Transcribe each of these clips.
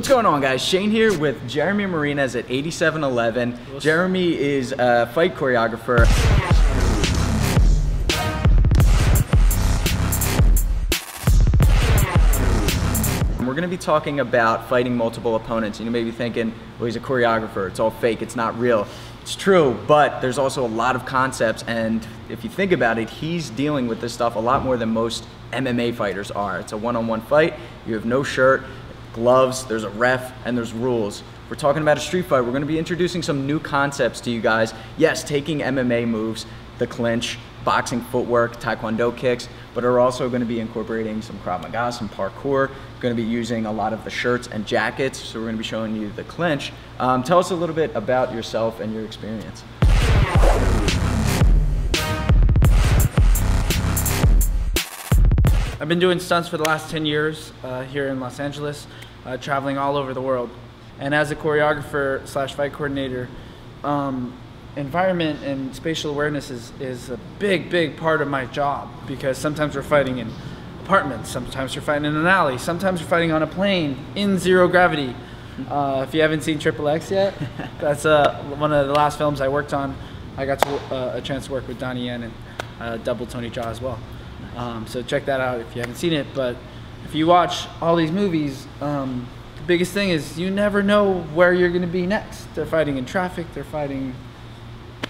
What's going on, guys? Shane here with Jeremy Marinas at 8711. Jeremy is a fight choreographer. We're going to be talking about fighting multiple opponents. You may be thinking, well, he's a choreographer. It's all fake. It's not real. It's true, but there's also a lot of concepts. And if you think about it, he's dealing with this stuff a lot more than most MMA fighters are. It's a one on one fight. You have no shirt gloves, there's a ref, and there's rules. We're talking about a street fight. We're going to be introducing some new concepts to you guys. Yes, taking MMA moves, the clinch, boxing footwork, taekwondo kicks, but are also going to be incorporating some Krav Maga, some parkour. Going to be using a lot of the shirts and jackets. So we're going to be showing you the clinch. Um, tell us a little bit about yourself and your experience. I've been doing stunts for the last 10 years uh, here in Los Angeles, uh, traveling all over the world. And as a choreographer slash fight coordinator, um, environment and spatial awareness is, is a big, big part of my job because sometimes we're fighting in apartments, sometimes we're fighting in an alley, sometimes we're fighting on a plane in zero gravity. Uh, if you haven't seen Triple X yet, that's uh, one of the last films I worked on. I got to, uh, a chance to work with Donnie Yen and uh, double Tony Jaa as well. Um, so check that out if you haven't seen it. But if you watch all these movies, um, the biggest thing is you never know where you're going to be next. They're fighting in traffic. They're fighting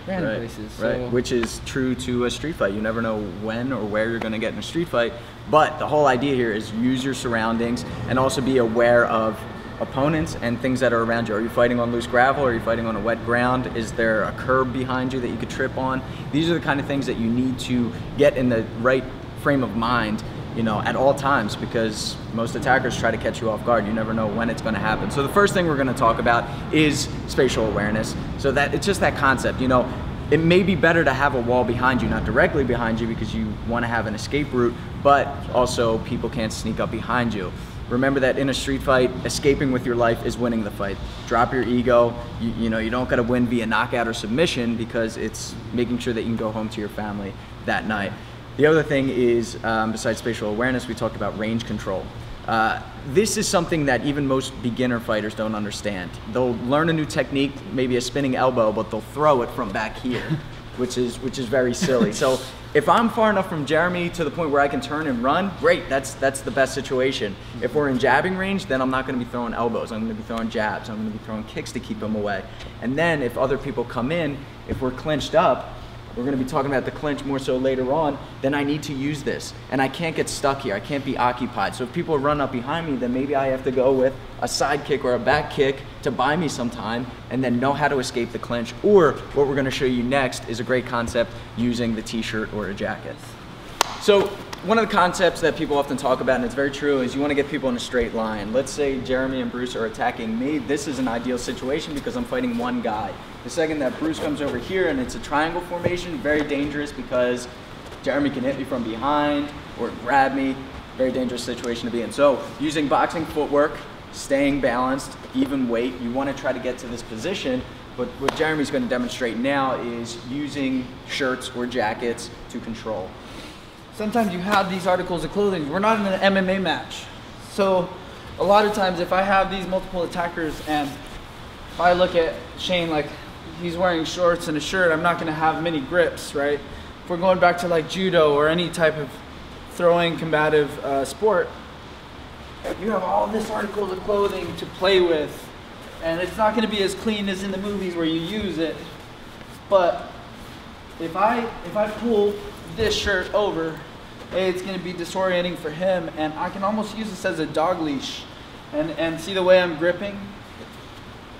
random right, places. So. Right, which is true to a street fight. You never know when or where you're going to get in a street fight. But the whole idea here is use your surroundings and also be aware of opponents and things that are around you. Are you fighting on loose gravel? Are you fighting on a wet ground? Is there a curb behind you that you could trip on? These are the kind of things that you need to get in the right frame of mind you know, at all times because most attackers try to catch you off guard. You never know when it's going to happen. So the first thing we're going to talk about is spatial awareness. So that it's just that concept, you know, it may be better to have a wall behind you, not directly behind you because you want to have an escape route, but also people can't sneak up behind you. Remember that in a street fight, escaping with your life is winning the fight. Drop your ego. You, you know, you don't got to win via knockout or submission because it's making sure that you can go home to your family that night. The other thing is, um, besides spatial awareness, we talked about range control. Uh, this is something that even most beginner fighters don't understand. They'll learn a new technique, maybe a spinning elbow, but they'll throw it from back here, which is which is very silly. So if I'm far enough from Jeremy to the point where I can turn and run, great. That's that's the best situation. If we're in jabbing range, then I'm not going to be throwing elbows. I'm going to be throwing jabs. I'm going to be throwing kicks to keep him away. And then if other people come in, if we're clinched up, we're going to be talking about the clinch more so later on, then I need to use this. And I can't get stuck here. I can't be occupied. So if people run up behind me, then maybe I have to go with a side kick or a back kick to buy me some time and then know how to escape the clinch. Or what we're going to show you next is a great concept using the t-shirt or a jacket. So one of the concepts that people often talk about, and it's very true, is you want to get people in a straight line. Let's say Jeremy and Bruce are attacking me. This is an ideal situation because I'm fighting one guy. The second that Bruce comes over here and it's a triangle formation, very dangerous because Jeremy can hit me from behind or grab me. Very dangerous situation to be in. So using boxing footwork, staying balanced, even weight, you want to try to get to this position. But what Jeremy's going to demonstrate now is using shirts or jackets to control sometimes you have these articles of clothing. We're not in an MMA match. So a lot of times if I have these multiple attackers and if I look at Shane like he's wearing shorts and a shirt, I'm not gonna have many grips, right? If we're going back to like judo or any type of throwing combative uh, sport, you have all this articles of clothing to play with and it's not gonna be as clean as in the movies where you use it. But if I if I pull this shirt over it's going to be disorienting for him. And I can almost use this as a dog leash. And, and see the way I'm gripping?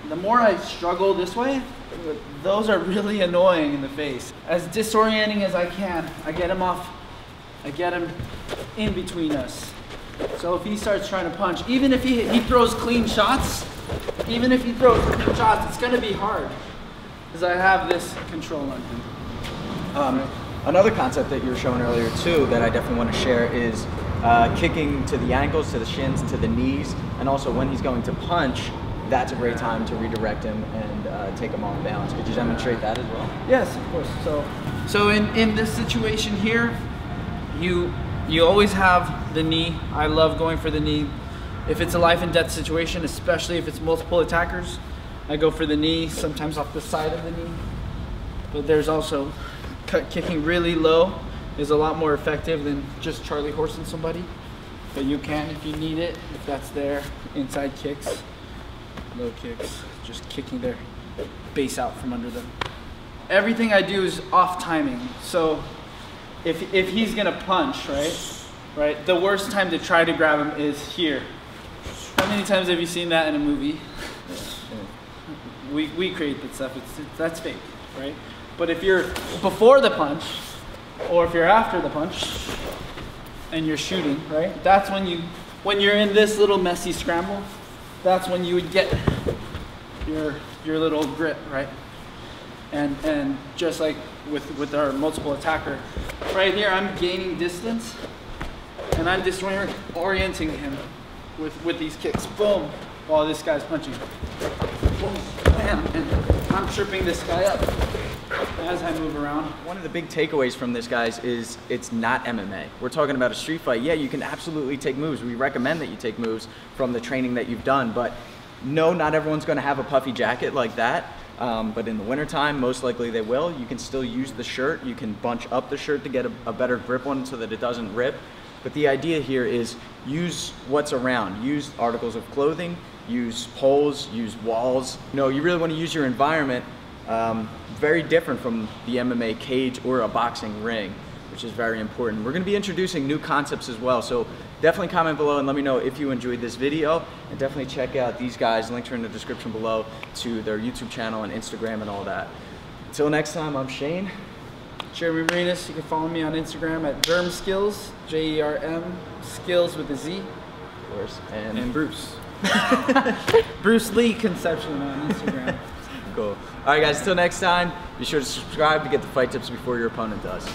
The more I struggle this way, those are really annoying in the face. As disorienting as I can, I get him off, I get him in between us. So if he starts trying to punch, even if he, he throws clean shots, even if he throws clean shots, it's gonna be hard. Because I have this control on him. Um, Another concept that you were showing earlier too that I definitely want to share is uh, kicking to the ankles, to the shins, to the knees, and also when he's going to punch, that's a great time to redirect him and uh, take him off balance. Could you demonstrate that as well? Yes, of course. So, so in, in this situation here, you you always have the knee. I love going for the knee. If it's a life and death situation, especially if it's multiple attackers, I go for the knee, sometimes off the side of the knee. But there's also kicking really low is a lot more effective than just Charlie horsing somebody. But you can if you need it, if that's there. Inside kicks, low kicks, just kicking their base out from under them. Everything I do is off timing. So if, if he's gonna punch, right? Right, the worst time to try to grab him is here. How many times have you seen that in a movie? We, we create that stuff, it's, it's, that's fake, right? But if you're before the punch, or if you're after the punch, and you're shooting, right? That's when you, when you're in this little messy scramble, that's when you would get your, your little grip, right? And, and just like with, with our multiple attacker, right here I'm gaining distance, and I'm disorienting him with, with these kicks. Boom, while this guy's punching. Boom, bam, and I'm tripping this guy up as I move around. One of the big takeaways from this, guys, is it's not MMA. We're talking about a street fight. Yeah, you can absolutely take moves. We recommend that you take moves from the training that you've done, but no, not everyone's going to have a puffy jacket like that. Um, but in the wintertime, most likely they will. You can still use the shirt. You can bunch up the shirt to get a, a better grip on it so that it doesn't rip. But the idea here is use what's around. Use articles of clothing, use poles, use walls. No, you really want to use your environment. Um, very different from the MMA cage or a boxing ring, which is very important. We're going to be introducing new concepts as well. So definitely comment below and let me know if you enjoyed this video. And definitely check out these guys. Links are in the description below to their YouTube channel and Instagram and all that. Until next time, I'm Shane. Jeremy Marinas. You can follow me on Instagram at Jerm Skills, J E R M Skills with a Z. Of course. And, And Bruce. Bruce Lee Concepcion on Instagram. Cool. All right, guys. Until next time, be sure to subscribe to get the fight tips before your opponent does.